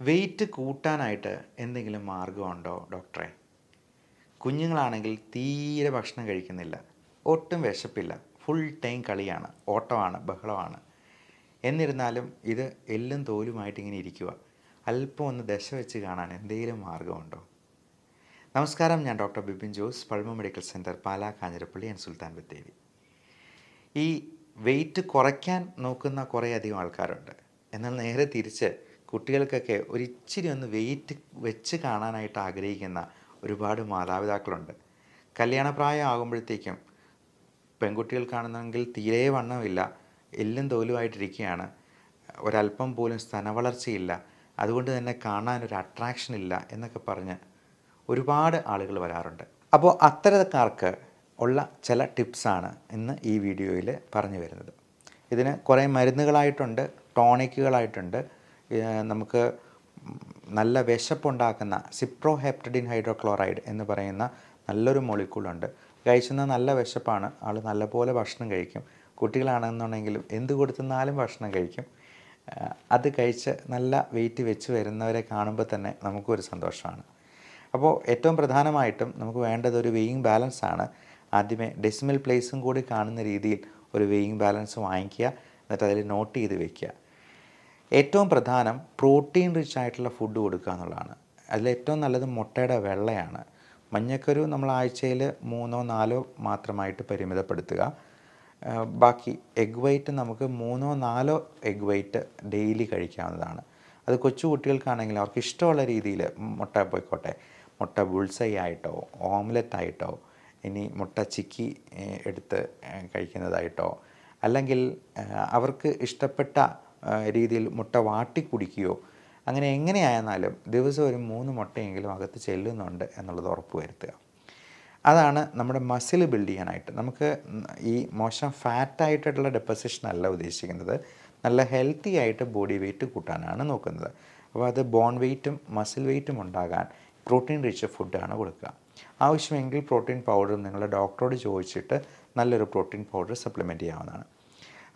Wait കൂട്ടാനായിട്ട് എന്തെങ്കിലും മാർഗമുണ്ടോ ഡോക്ടറെ? കുഞ്ഞുങ്ങളാണെങ്കിൽ തീരെ ഭക്ഷണം കഴിക്കുന്നില്ല. ഒട്ടും വിശപ്പില്ല. ഫുൾ ടൈം കളിയാണ്. ഓട്ടമാണ്. ബഹളമാണ്. എന്നിരുന്നാലും ഇത് എല്ലും തോലുമായിട്ട് ഇങ്ങനെ ഇരിക്കുക അല്പം ഒന്ന് ദശ വെച്ച് കാണാൻ എന്തെങ്കിലും മാർഗമുണ്ടോ നമസ്കാരം. ഞാൻ doctor Bipin Jose Pazhama medical centre Pala Kanjirappally and Sulthan Bathery. ഈ വെയിറ്റ് കുറയ്ക്കാൻ നോക്കുന്ന കുറേയധികം ആൾക്കാരുണ്ട്. എന്നാൽ നേരെ തിരിച്ച് കുട്ടികൾക്കൊക്കെ ഒരിച്ചിരി ഒന്ന് വെയിറ്റ് വെച്ച് കാണാനായിട്ട് ആഗ്രഹിക്കുന്ന ഒരുപാട് മാതാപിതാക്കളുണ്ട്. കല്യാണപ്രായം ആകുമ്പോഴത്തേക്കും പെൺകുട്ടികൾക്കാണെന്നെങ്കിൽ തീരെ വണ്ണമില്ല എല്ലും തോലുമായിട്ടിരിക്കുകയാണ്. ഒരല്പം പോലും സ്തനവളർച്ചയില്ല അതുകൊണ്ട് തന്നെ കാണാൻ ഒരു അട്രാക്ഷൻ ഇല്ല എന്നൊക്കെ പറഞ്ഞ് ഒരുപാട് ആളുകൾ വരാറുണ്ട്. അപ്പോൾ അത്തരക്കാർക്ക് ഉള്ള ചില ടിപ്സാണ് ഇന്ന് ഈ വീഡിയോയിൽ പറഞ്ഞു വരുന്നത്. ഇതിന് കുറേ മരുന്നുകളായിട്ടുണ്ട് ടോണിക്കുകളായിട്ടുണ്ട് നമുക്ക് നല്ല വിശപ്പുണ്ടാക്കുന്ന സിപ്രോഹെപ്റ്റഡിൻ ഹൈഡ്രോക്ലോറൈഡ് എന്ന് പറയുന്ന നല്ലൊരു മൊളിക്കൂളുണ്ട്. കഴിച്ചുന്ന നല്ല വിശപ്പാണ്. ആൾ നല്ലപോലെ ഭക്ഷണം കഴിക്കും. കുട്ടികളാണെന്നുണ്ടെങ്കിലും എന്ത് കൊടുത്തുന്നാലും ഭക്ഷണം കഴിക്കും. അത് കഴിച്ച് നല്ല വെയിറ്റ് വെച്ച് വരുന്നവരെ കാണുമ്പോൾ തന്നെ നമുക്കൊരു സന്തോഷമാണ്. അപ്പോൾ ഏറ്റവും പ്രധാനമായിട്ടും നമുക്ക് വേണ്ടത് ഒരു വെയിങ് ബാലൻസ് ആണ്. ആദ്യമേ ഡെസിമൽ പ്ലേസും കൂടി കാണുന്ന രീതിയിൽ ഒരു വെയിങ് ബാലൻസ് വാങ്ങിക്കുക. എന്നിട്ട് അതിൽ നോട്ട് ചെയ്ത് വെക്കുക. ഏറ്റവും പ്രധാനം പ്രോട്ടീൻ റിച്ച് ആയിട്ടുള്ള ഫുഡ് കൊടുക്കുക എന്നുള്ളതാണ്. അതിൽ ഏറ്റവും നല്ലത് മുട്ടയുടെ വെള്ളയാണ്. മഞ്ഞക്കരു നമ്മൾ ആഴ്ചയിൽ മൂന്നോ നാലോ മാത്രമായിട്ട് പരിമിതപ്പെടുത്തുക. ബാക്കി എഗ് വൈറ്റ് നമുക്ക് മൂന്നോ നാലോ എഗ് വൈറ്റ് ഡെയിലി കഴിക്കാവുന്നതാണ്. അത് കൊച്ചു കുട്ടികൾക്കാണെങ്കിൽ അവർക്ക് ഇഷ്ടമുള്ള രീതിയിൽ മുട്ട പോയിക്കോട്ടെ. മുട്ട ബുൾസൈ ആയിട്ടോ ഓംലെറ്റ് ആയിട്ടോ ഇനി മുട്ട ചിക്കി എടുത്ത് കഴിക്കുന്നതായിട്ടോ. അല്ലെങ്കിൽ അവർക്ക് ഇഷ്ടപ്പെട്ട രീതിയിൽ മുട്ട വാട്ടി കുടിക്കുകയോ അങ്ങനെ എങ്ങനെയായിരുന്നാലും ദിവസം ഒരു മൂന്ന് മുട്ടയെങ്കിലും അകത്ത് ചെല്ലുന്നുണ്ട് എന്നുള്ളത് ഉറപ്പ് വരുത്തുക. അതാണ് നമ്മുടെ മസിൽ ബിൽഡ് ചെയ്യാനായിട്ട്. നമുക്ക് ഈ മോശം ഫാറ്റായിട്ടുള്ള ഡെപ്പോസിഷൻ അല്ല ഉദ്ദേശിക്കുന്നത്. നല്ല ഹെൽത്തി ആയിട്ട് ബോഡി വെയിറ്റ് കൂട്ടാനാണ് നോക്കുന്നത്. അപ്പോൾ അത് ബോൺ വെയിറ്റും മസിൽ വെയിറ്റും ഉണ്ടാകാൻ പ്രോട്ടീൻ റിച്ച് ഫുഡാണ് കൊടുക്കുക. ആവശ്യമെങ്കിൽ പ്രോട്ടീൻ പൗഡർ നിങ്ങളുടെ ഡോക്ടറോട് ചോദിച്ചിട്ട് നല്ലൊരു പ്രോട്ടീൻ പൗഡർ സപ്ലിമെന്റ് ചെയ്യാവുന്നതാണ്.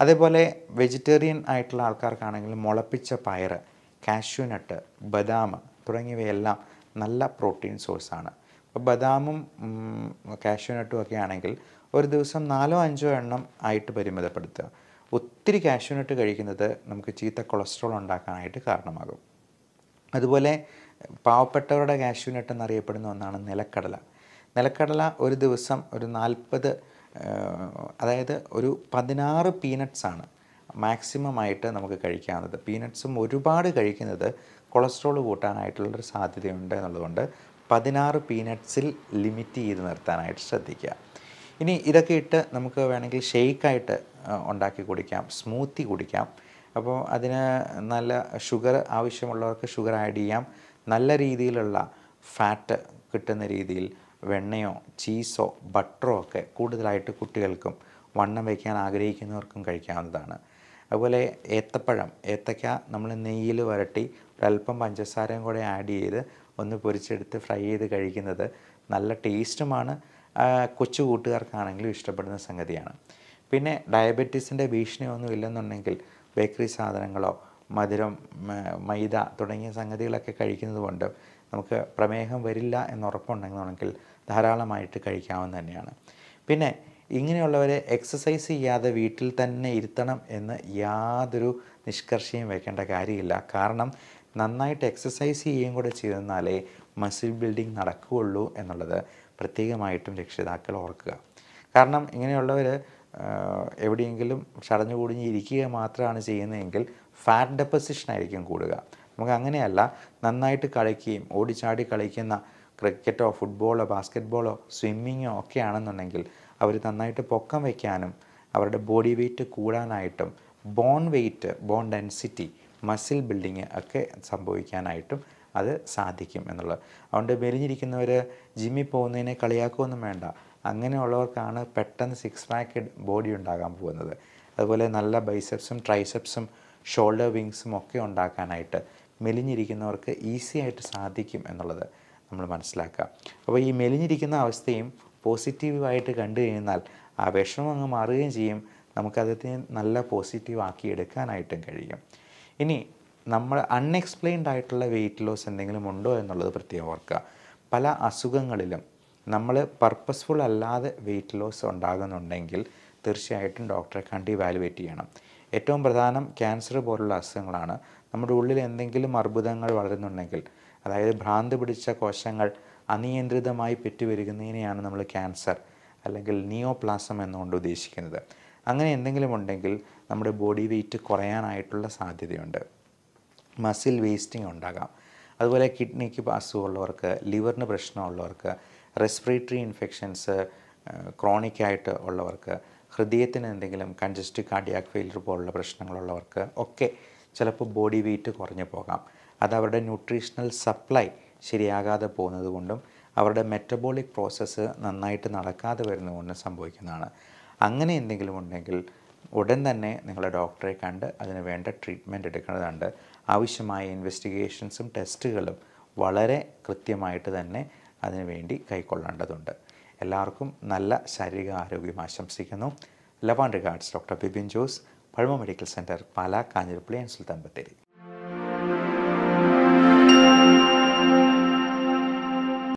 അതേപോലെ വെജിറ്റേറിയൻ ആയിട്ടുള്ള ആൾക്കാർക്കാണെങ്കിൽ മുളപ്പിച്ച പയർ കാഷ്യൂ ബദാം തുടങ്ങിയവയെല്ലാം നല്ല പ്രോട്ടീൻ സോഴ്സാണ് അപ്പോൾ ബദാമും കാഷ്യൂ നട്ടും ഒക്കെ ആണെങ്കിൽ ഒരു ദിവസം നാലോ അഞ്ചോ എണ്ണം ആയിട്ട് പരിമിതപ്പെടുത്തുക. ഒത്തിരി കാഷ്യൂ നട്ട് കഴിക്കുന്നത് നമുക്ക് ചീത്ത കൊളസ്ട്രോൾ ഉണ്ടാക്കാനായിട്ട് കാരണമാകും. അതുപോലെ പാവപ്പെട്ടവരുടെ കാഷ്യൂ നട്ട് എന്നറിയപ്പെടുന്ന ഒന്നാണ് നിലക്കടല. നിലക്കടല ഒരു ദിവസം ഒരു നാൽപ്പത് അതായത് ഒരു പതിനാറ് പീനട്ട്സാണ് മാക്സിമം ആയിട്ട് നമുക്ക് കഴിക്കാവുന്നത്. പീനട്ട്സും ഒരുപാട് കഴിക്കുന്നത് കൊളസ്ട്രോൾ കൂട്ടാനായിട്ടുള്ളൊരു സാധ്യതയുണ്ട് എന്നുള്ളതുകൊണ്ട് പതിനാറ് പീനട്ട്സിൽ ലിമിറ്റ് ചെയ്ത് നിർത്താനായിട്ട് ശ്രദ്ധിക്കുക. ഇനി ഇതൊക്കെ ഇട്ട് നമുക്ക് വേണമെങ്കിൽ ഷെയ്ക്കായിട്ട് ഉണ്ടാക്കി കുടിക്കാം സ്മൂത്തി കുടിക്കാം. അപ്പോൾ അതിന് നല്ല ഷുഗർ ആവശ്യമുള്ളവർക്ക് ഷുഗർ ആഡ് ചെയ്യാം. നല്ല രീതിയിലുള്ള ഫാറ്റ് കിട്ടുന്ന രീതിയിൽ വെണ്ണയോ ചീസോ ബട്ടറോ ഒക്കെ കൂടുതലായിട്ട് കുട്ടികൾക്കും വണ്ണം വയ്ക്കാൻ ആഗ്രഹിക്കുന്നവർക്കും കഴിക്കാവുന്നതാണ്. അതുപോലെ ഏത്തപ്പഴം ഏത്തക്ക നമ്മൾ നെയ്യിൽ വരട്ടി ഒരല്പം പഞ്ചസാരയും കൂടെ ആഡ് ചെയ്ത് ഒന്ന് പൊരിച്ചെടുത്ത് ഫ്രൈ ചെയ്ത് കഴിക്കുന്നത് നല്ല ടേസ്റ്റുമാണ് കൊച്ചു കൂട്ടുകാർക്കാണെങ്കിലും ഇഷ്ടപ്പെടുന്ന സംഗതിയാണ്. പിന്നെ ഡയബറ്റീസിന്റെ ഭീഷണിയൊന്നും ഇല്ലെന്നുണ്ടെങ്കിൽ ബേക്കറി സാധനങ്ങളോ മധുരം മൈദ തുടങ്ങിയ സംഗതികളൊക്കെ കഴിക്കുന്നത് കൊണ്ട് നമുക്ക് പ്രമേഹം വരില്ല എന്ന് ഉറപ്പുണ്ടെന്നുണ്ടെങ്കിൽ ധാരാളമായിട്ട് കഴിക്കാവുന്ന തന്നെയാണ്. പിന്നെ ഇങ്ങനെയുള്ളവരെ എക്സസൈസ് ചെയ്യാതെ വീട്ടിൽ തന്നെ ഇരുത്തണം എന്ന് യാതൊരു നിഷ്കർഷയും വെക്കേണ്ട കാര്യമില്ല. കാരണം നന്നായിട്ട് എക്സസൈസ് ചെയ്യുകയും കൂടെ ചെയ്തെന്നാലേ മസിൽ ബിൽഡിംഗ് നടക്കുകയുള്ളൂ എന്നുള്ളത് പ്രത്യേകമായിട്ടും രക്ഷിതാക്കൾ ഓർക്കുക. കാരണം ഇങ്ങനെയുള്ളവർ എവിടെയെങ്കിലും ചടഞ്ഞു കൂടിഞ്ഞ് ഇരിക്കുക മാത്രമാണ് ചെയ്യുന്നതെങ്കിൽ ഫാറ്റ് ഡെപ്പോസിഷൻ ആയിരിക്കും കൂടുക. നമുക്ക് അങ്ങനെയല്ല നന്നായിട്ട് കളിക്കുകയും ഓടിച്ചാടി കളിക്കുന്ന ക്രിക്കറ്റോ ഫുട്ബോളോ ബാസ്ക്കറ്റ്ബോളോ സ്വിമ്മിങ്ങോ ഒക്കെ ആണെന്നുണ്ടെങ്കിൽ അവർ നന്നായിട്ട് പൊക്കം വയ്ക്കാനും അവരുടെ body weight കൂടാനായിട്ടും bone weight bone density muscle building ഒക്കെ സംഭവിക്കാനായിട്ടും അത് സാധിക്കും എന്നുള്ളത്. അതുകൊണ്ട് മെലിഞ്ഞിരിക്കുന്നവർ ജിമ്മിൽ പോകുന്നതിനെ കളിയാക്കുമൊന്നും വേണ്ട. അങ്ങനെയുള്ളവർക്കാണ് പെട്ടെന്ന് സിക്സ് പാക്ക് ബോഡി ഉണ്ടാകാൻ പോകുന്നത്. അതുപോലെ നല്ല ബൈസെപ്സും ട്രൈസെപ്സും ഷോൾഡർ വിങ്സും ഒക്കെ ഉണ്ടാക്കാനായിട്ട് മെലിഞ്ഞിരിക്കുന്നവർക്ക് ഈസി ആയിട്ട് സാധിക്കും എന്നുള്ളത്. നമ്മൾ മനസ്സിലാക്കുക. അപ്പോൾ ഈ മെലിഞ്ഞിരിക്കുന്ന അവസ്ഥയും പോസിറ്റീവായിട്ട് കണ്ടു കഴിഞ്ഞാൽ ആ വിഷമം അങ്ങ് മാറുകയും ചെയ്യും. നമുക്കതിനെ നല്ല പോസിറ്റീവ് ആക്കി എടുക്കാനായിട്ടും കഴിയും. ഇനി നമ്മൾ അൺഎക്സ്പ്ലെയിൻഡ് ആയിട്ടുള്ള വെയിറ്റ് ലോസ് എന്തെങ്കിലും ഉണ്ടോ എന്നുള്ളത് പ്രത്യേകം ഓർക്കുക. പല അസുഖങ്ങളിലും നമ്മൾ പർപ്പസ്ഫുൾ അല്ലാതെ വെയിറ്റ് ലോസ് ഉണ്ടാകുന്നുണ്ടെങ്കിൽ തീർച്ചയായിട്ടും ഡോക്ടറെ കണ്ട് ഇവാലുവേറ്റ് ചെയ്യണം. ഏറ്റവും പ്രധാനം ക്യാൻസർ പോലുള്ള അസുഖങ്ങളാണ്. നമ്മുടെ ഉള്ളിൽ എന്തെങ്കിലും അർബുദങ്ങൾ വളരുന്നുണ്ടെങ്കിൽ അതായത് ഭ്രാന്ത് പിടിച്ച കോശങ്ങൾ അനിയന്ത്രിതമായി പെറ്റുവരുന്നതിനെയാണ് നമ്മൾ ക്യാൻസർ അല്ലെങ്കിൽ നിയോപ്ലാസം എന്നുകൊണ്ട് ഉദ്ദേശിക്കുന്നത്. അങ്ങനെ എന്തെങ്കിലും ഉണ്ടെങ്കിൽ നമ്മുടെ ബോഡി വെയിറ്റ് കുറയാനായിട്ടുള്ള സാധ്യതയുണ്ട്. മസിൽ വേസ്റ്റിംഗ് ഉണ്ടാകാം. അതുപോലെ കിഡ്നിക്ക് അസുഖമുള്ളവർക്ക് ലിവറിന് പ്രശ്നമുള്ളവർക്ക് റെസ്പിറേറ്ററി ഇൻഫെക്ഷൻസ് ക്രോണിക്കായിട്ട് ഉള്ളവർക്ക് ഹൃദയത്തിന് എന്തെങ്കിലും കൺജസ്റ്റീവ് കാർഡിയാക് ഫെയിലർ പോലുള്ള പ്രശ്നങ്ങളുള്ളവർക്ക് ഒക്കെ ചിലപ്പോൾ ബോഡി വെയിറ്റ് കുറഞ്ഞു പോകാം. അത് അവരുടെ ന്യൂട്രീഷണൽ സപ്ലൈ ശരിയാകാതെ പോകുന്നത് കൊണ്ടും അവരുടെ മെറ്റബോളിക് പ്രോസസ്സ് നന്നായിട്ട് നടക്കാതെ വരുന്നതുകൊണ്ടും സംഭവിക്കുന്നതാണ്. അങ്ങനെ എന്തെങ്കിലും ഉണ്ടെങ്കിൽ ഉടൻ തന്നെ നിങ്ങളുടെ ഡോക്ടറെ കണ്ട് അതിന് വേണ്ട ട്രീറ്റ്മെന്റ് എടുക്കേണ്ടതുണ്ട്. ആവശ്യമായ ഇൻവെസ്റ്റിഗേഷൻസും ടെസ്റ്റുകളും വളരെ കൃത്യമായിട്ട് തന്നെ അതിനുവേണ്ടി കൈക്കൊള്ളേണ്ടതുണ്ട്. എല്ലാവർക്കും നല്ല ശാരീരിക ആരോഗ്യം ആശംസിക്കുന്നു. Love and regards doctor Bibin Jose Pazhama medical centre Pala Kanjirappally and Sulthan Bathery